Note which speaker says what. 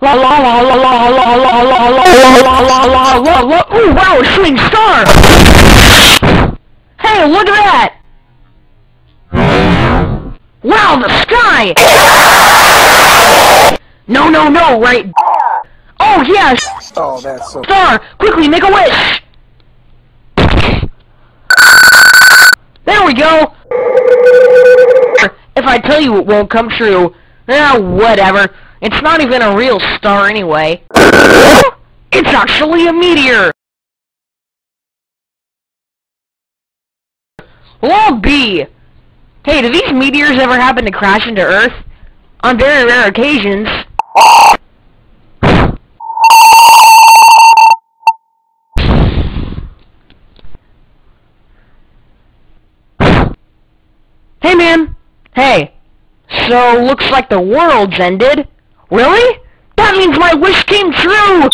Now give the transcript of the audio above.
Speaker 1: La la la la la la la la la la la la Ooh, wow, shooting star! Hey, look at that! Wow, the sky! No, no, no, right? Oh, yes!
Speaker 2: Oh, that's so.
Speaker 1: Star! Quickly, make a wish! There we go! If I tell you it won't come true, eh, whatever. It's not even a real star anyway. It's actually a meteor! Log B! Hey, do these meteors ever happen to crash into Earth? On very rare occasions. Hey man! Hey! So, looks like the world's ended. Really? That means my wish came true!